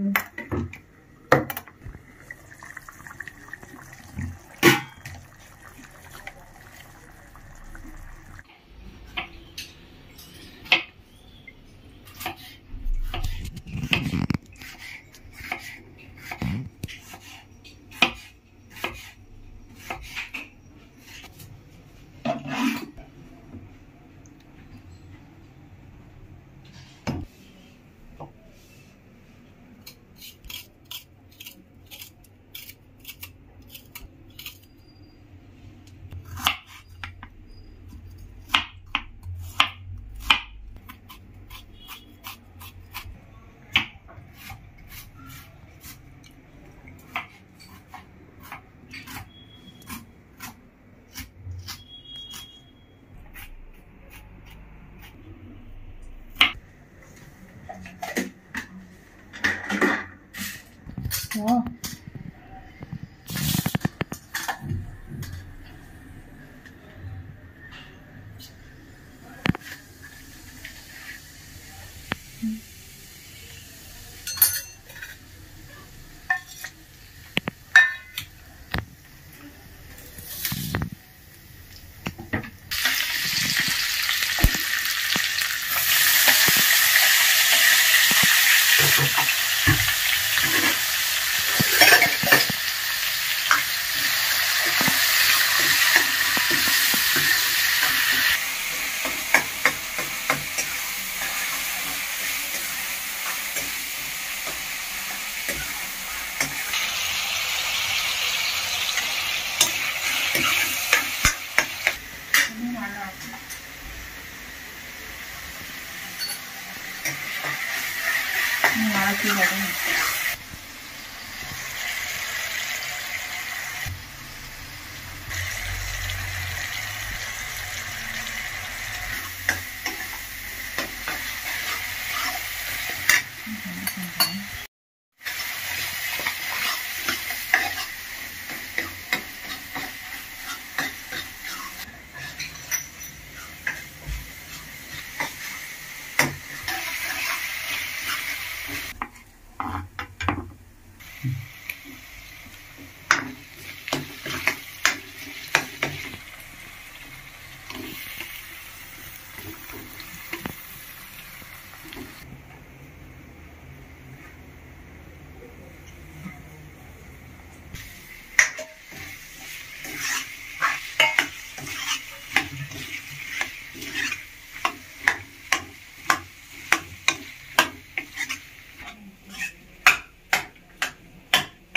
Mm-hmm. 我。弄完了，给我东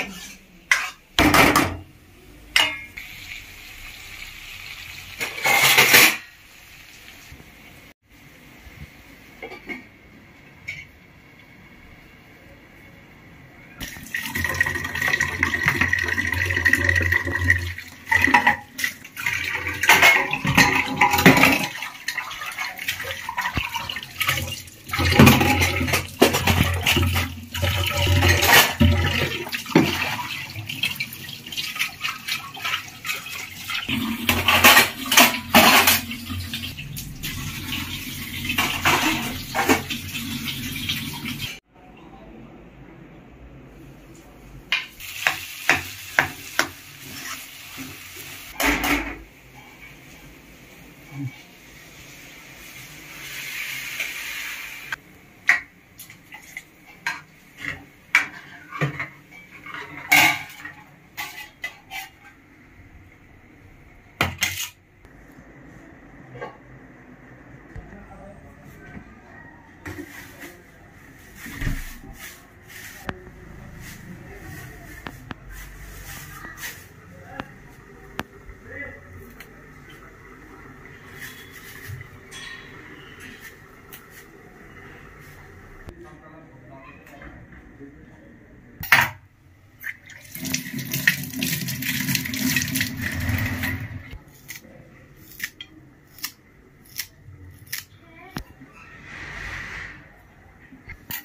eggs.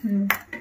Mm.